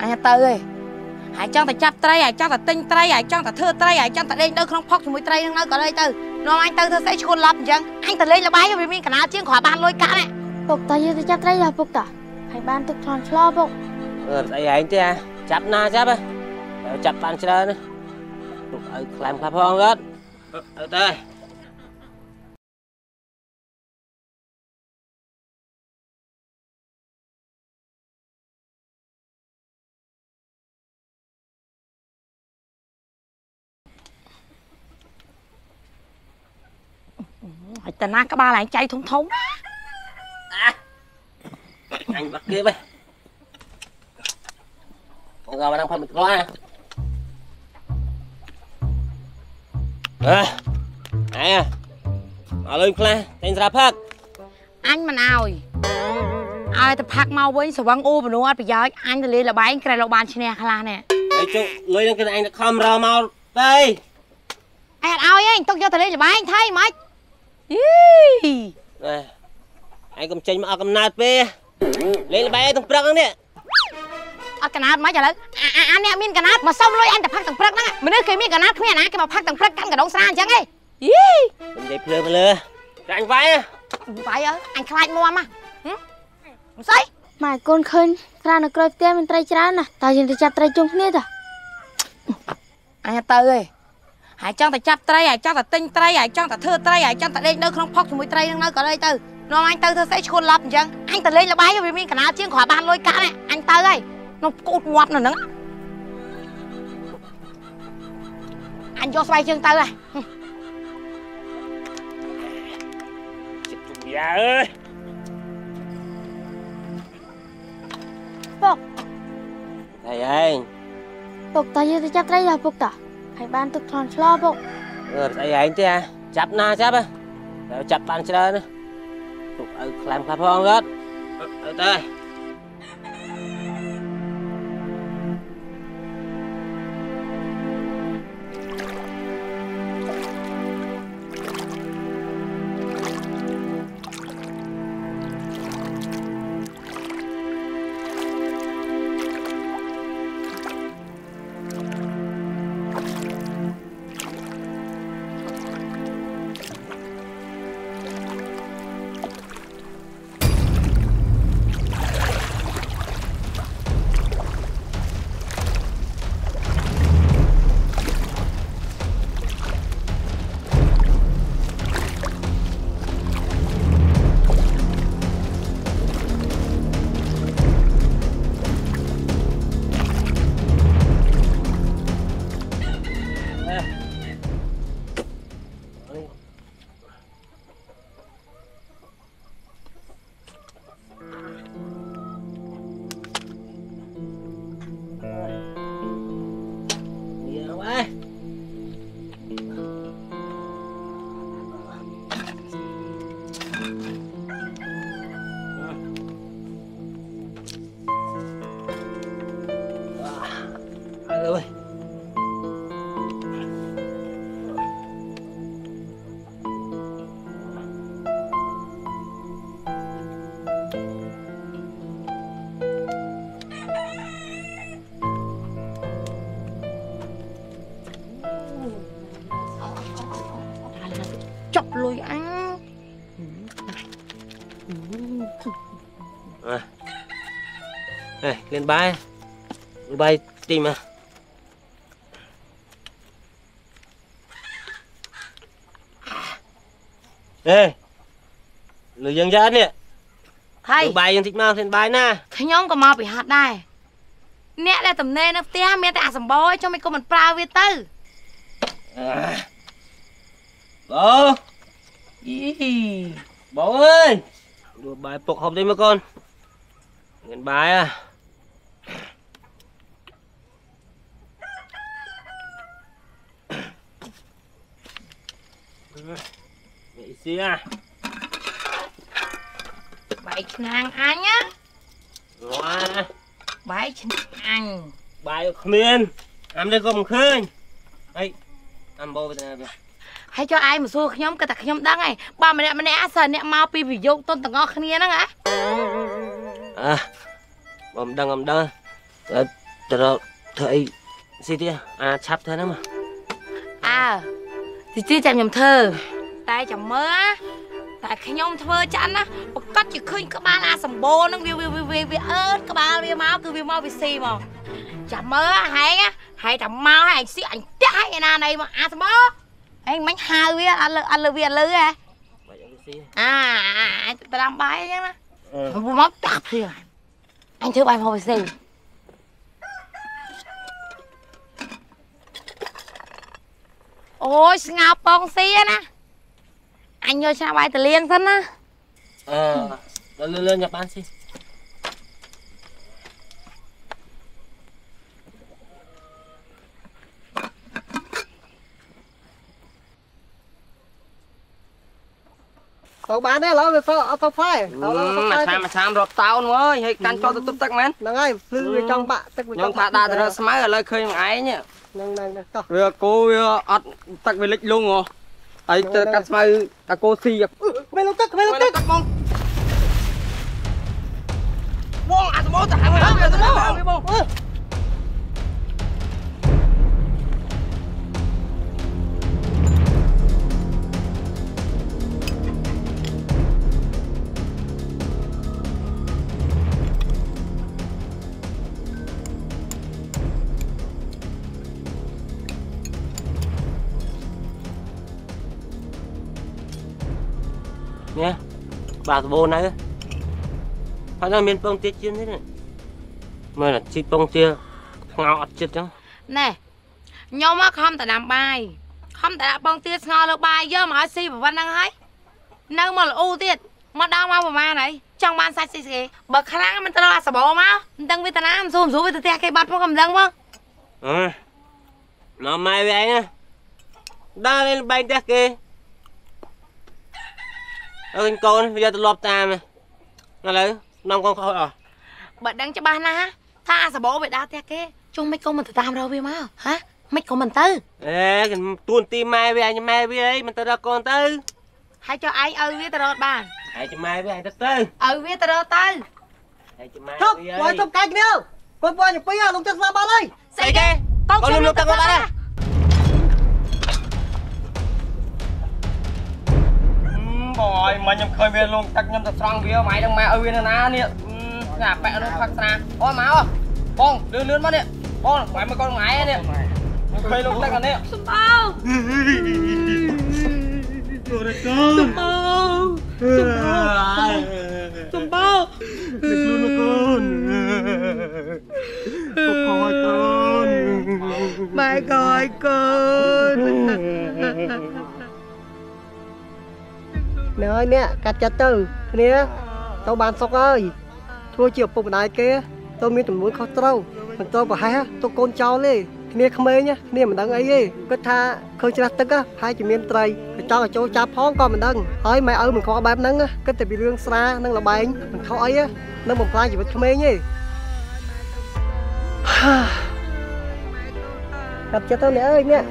អញទៅឯងហើយចង់តែចាប់ត្រីហើយចង់តែទិញត្រីហើយចង់តែធ្វើត្រីហើយចង់តែដេកនៅក្នុងផុកជាមួយត្រីហ្នឹងនៅក៏លេទៅនាំអញទៅធ្វើស្អីឈួនឡប់អញ្ចឹងអញទៅលេងល្បែងវាមានកណាជាងគ្រាន់បានលុយកាក់នេះពុកតាយើងទៅចាប់ត្រីដល់ពុកតាហើយបានទឹកឆ្លន់ឆ្លោពុកអឺស្អីឯងទេអាចាប់ណាចាប់ហ៎ចាប់បានច្រើនណាទុកឲ្យខ្លាំងខ្លះផងគាត់ទៅទៅ ហើយតាណាក្បាលឯងចៃធំធំអញបាក់គេបែបងក៏មិនផឹកមិនខ្លោះណាអើអញអើលុយខ្លះតែងស្រាប់ផឹកអញមិនអោយឲ្យតែផាក់មកវិញស្រវឹងអ៊ូបនួអត់ប្រយោជន៍អញទៅលេងល្បែងក្រែលោកបានឈ្នះខ្លះនេះហើយជុកលុយនឹងគឺអញទៅខំរមកទៅអញអត់ឲ្យឯងទុកយកទៅលេងល្បែងថៃម៉េចយី ណែ ឯងកុំចេញមកអត់កំណើតពេលេងល្បែងទាំងព្រឹកហ្នឹងនេះអត់កណាតម៉េចឥឡូវអាអាអាអ្នកមានកណាតមកសុំលុយអញទៅផាក់ទាំងព្រឹកហ្នឹងមនុស្សគេមានកណាតគ្មានអាណាគេមកផាក់ទាំងព្រឹកកាន់កដងស្រាអញ្ចឹងឯងយីកុំនិយាយភ្លើភ្លើចាញ់វាយបាយអើអញខ្លាចមួមហ៎ហឹមមិនស្អីម៉ែកូនឃើញត្រានៅក្រោយផ្ទះមានត្រីច្រើនណាស់តើយើងទៅចាប់ត្រីជុំគ្នាតាអញទៅឯងហើយចង់តែចាប់ត្រីហើយចង់តែទិញត្រីហើយចង់តែធ្វើត្រីហើយចង់តែដេកនៅក្នុងផុកជាមួយត្រីហ្នឹងនៅក៏លេទៅ នាំអញទៅធ្វើស្អីឈួនឡប់អញ្ចឹងអញទៅលេងល្បែងវាមានកណាតជាងគ្រាន់បានលុយកាក់នេះអញទៅហើយក្នុងគូតងាប់នៅហ្នឹងអញយកស្បែកជើងទៅហើយចិត្តជុំយ៉ាអើយពុកហើយឯងពុកតាយើងទៅចាប់ត្រីដល់ពុកតាហើយបានទឹកឆ្លន់ឆ្លោពុកអឺស្អីឯងទេអាចាប់ណាចាប់ហ៎ចាប់បានច្រើនណា ទុកឲ្យខ្លាំងខ្លះផងគាត់ទៅ ơi chọc lùi anh Này, lên bay bay tìm mà Ê Lười dân dân nè ហើយ Lười bay dân thích mau lên bay na ខ្ញុំក៏មកពីហាត់ដែរអ្នកដែលតំណេនៅផ្ទះមានតែអាសម្បោឯងចុះមិនក៏មិនប្រើវាទៅ à. Bố Ý. Bố ơi Đưa bài phục học đi mà con Lên bài à Vậy xí à បែ កឆ្នាំងអញណា Ngoan បែកឆ្នាំងអញ Bài không miên Em đây không khơi Ê Em bố bây giờ nè ហើយចុះឯងមកសួរខ្ញុំក៏តែខ្ញុំដឹងហើយបើម្នាក់ម្នាក់សិនអ្នកមកពីវិយោគតុនទាំងអស់គ្នាហ្នឹងហ៎ À Bố em đăng em đăng Ờ, ទៅរកធ្វើអីស៊ីទៀតអាឆាប់ធ្វើហ្នឹងមកអើទីទីចាំខ្ញុំធ្វើ តែចាំមើលតែខ្ញុំធ្វើចាន់ណាប្រកាសជាឃើញក្បាលអាសម្បូរហ្នឹងវាវាវាវាអើតក្បាលវាមកគឺវាមកវាស៊ីមកចាំមើលហែងហែងតែមកហែងស៊ីអញតាក់ហែងឯណាណីមកអាសម្បូរហែងមិនហៅវាអត់លើអត់លើវាអត់លើហ៎បាច់អីស៊ីអាអញទៅតាមបាយអញ្ចឹងណាអឺមកតាក់ព្រាអញធ្វើបាយមកវាស៊ីអូយស្ងោរពងស៊ីណា អញយកឆ្នាំបាយទៅលាងសិនណាអឺលឿនលឿនញ៉ាំបានស៊ីទៅបានទេឥឡូវវាសអត់ទៅផ្លែឥឡូវទៅផ្លែមួយឆ្នាំមួយឆ្នាំរត់តោនអើយហើយកាន់ចូលទៅទប់ទឹកមែនហ្នឹងហើយភ្លឺវាចង់បាក់ទឹកវាចខ្ញុំង់ថាដាក់ទៅរកស្មៅឥឡូវឃើញមួយឯងហ្នឹងហ្នឹងហ្នឹងតោះវាគោវាអត់ទឹកវាលិចលងហ៎ ហើយទៅកាត់ស្មៅតាគោស៊ីក្មេងលុកទឹកក្មេងលុកទឹកទឹកបងបងអាសមោទៅហើយអាសមោបង នេះបាទដបូននៅហើយនៅមានពងទៀតជឿនទេនេះមើលជីពងទាស្ងោរអត់ចិត្តចឹងណែខ្ញុំមកខំតែដាំបាយខំតែដាក់ពងទាស្ងោរលើបាយយកមកឲ្យស៊ីប៉ុណ្ណឹងហើយនៅមកល្អូទៀតមកដល់មកប្រហែលហើយចង់បានសាច់ស៊ីស្គេបើខ្លាំងមិនត្រូវអាសបោមកមិនដឹងវាតាណាមិនស៊ូមិនស៊ូវាទៅផ្ទះគេបាត់មកក៏មិនដឹងមកអឺមកម៉ែវាឯងណាដើរលេងបែងផ្ទះគេ អើកូនវាយកទៅលប់តាមឥឡូវនាំកូនខុសអស់បើដឹងច្បាស់ណាស់ថាអាសបោវាដើរផ្ទះគេជុំមិនក៏មិនទៅតាមរកវាមកហ៎មិនក៏មិនទៅអេទួនទីម៉ែវាអញម៉ែវាអីមិនទៅរកកូនទៅហើយចុះឯងឲ្យវាទៅរកបានហើយចាំម៉ែវាអញទៅទៅឲ្យវាទៅរកទៅហើយចាំម៉ែជប់វាបើជប់កាច់គ្នាកូនបងញពីលុកទឹកស្លាប់បាត់ហើយស្អីគេកូនខ្ញុំទៅគាត់ណា បងអើយមិញខ្ញុំឃើញវាលងទឹកខ្ញុំទៅស្រង់វាម៉ៃនឹងម៉ែឲ្យវានៅណានេះអាប៉ែនោះផឹកស្រាអូមកបងលឿនលឿនមកនេះបងបាយមកកូនម៉ែនេះខ្ញុំឃើញលងទឹកអានេះសំបោសំបោខ្លួនកូនពុកខឲ្យកូនម៉ែក៏ឲ្យកូន ណែហើយនេះកាត់ចិត្តទៅគ្នាទៅបានសុកហើយធ្វើជាឪពុកម្ដាយគេទៅមានចំនួនខុសត្រូវមិនទៅប្រហែសទៅកូនចោលទេគ្នាក្មេងណាគ្នាមិនដឹងអីទេគិតថាឃើញច្រាស់ទឹកហ៎ហើយជាមានត្រីក៏ចង់ឲ្យចូលចាប់ផងក៏មិនដឹងហើយម៉ែឪមិនខកបែបហ្នឹងណាគិតតែពីរឿងស្រានិងលបែងមិនខុសអីណានឹងបំផ្លាញជីវិតក្មេងទេកាត់ចិត្តទៅអ្នកអើយនេះ